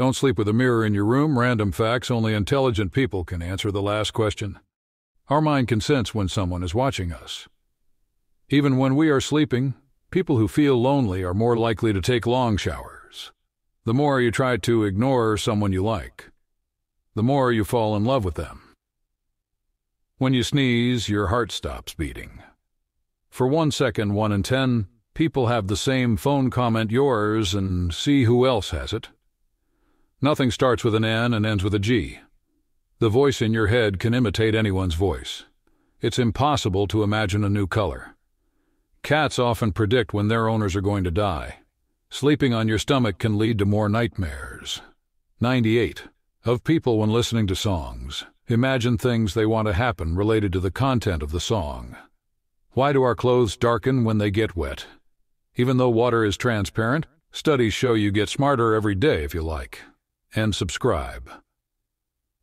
Don't sleep with a mirror in your room. Random facts. Only intelligent people can answer the last question. Our mind can sense when someone is watching us. Even when we are sleeping, people who feel lonely are more likely to take long showers. The more you try to ignore someone you like, the more you fall in love with them. When you sneeze, your heart stops beating. For one second, one in ten, people have the same phone comment yours and see who else has it. Nothing starts with an N and ends with a G. The voice in your head can imitate anyone's voice. It's impossible to imagine a new color. Cats often predict when their owners are going to die. Sleeping on your stomach can lead to more nightmares. 98. Of people when listening to songs, imagine things they want to happen related to the content of the song. Why do our clothes darken when they get wet? Even though water is transparent, studies show you get smarter every day if you like. And subscribe.